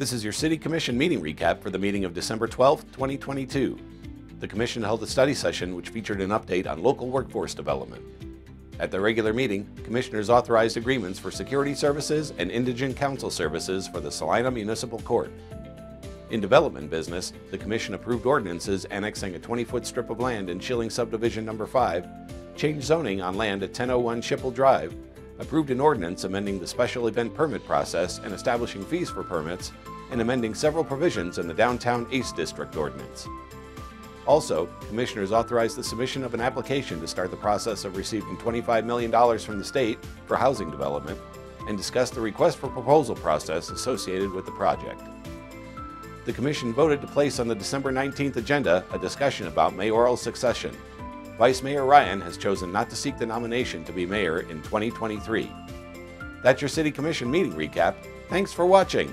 This is your City Commission meeting recap for the meeting of December 12th, 2022. The Commission held a study session which featured an update on local workforce development. At the regular meeting, Commissioners authorized agreements for security services and indigent counsel services for the Salina Municipal Court. In development business, the Commission approved ordinances annexing a 20-foot strip of land in Schilling Subdivision Number 5, changed zoning on land at 1001 Schipple Drive, approved an ordinance amending the special event permit process and establishing fees for permits, and amending several provisions in the Downtown Ace District Ordinance. Also, Commissioners authorized the submission of an application to start the process of receiving $25 million from the state for housing development and discussed the request for proposal process associated with the project. The Commission voted to place on the December 19th agenda a discussion about mayoral succession. Vice Mayor Ryan has chosen not to seek the nomination to be mayor in 2023. That's your City Commission meeting recap. Thanks for watching.